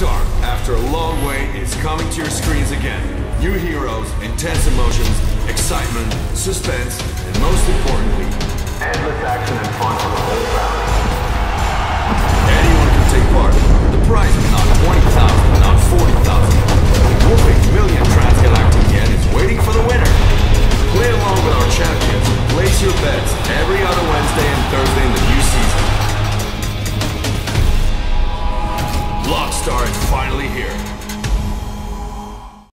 BlockStar, after a long wait, is coming to your screens again. New heroes, intense emotions, excitement, suspense, and most importantly, endless action and fun for the whole family. Anyone can take part. The prize is not 20,000, not 40,000. A whooping million transgalactic yen is waiting for the winner. Play along with our champions place your bets every other Wednesday and Thursday BlockStar is finally here.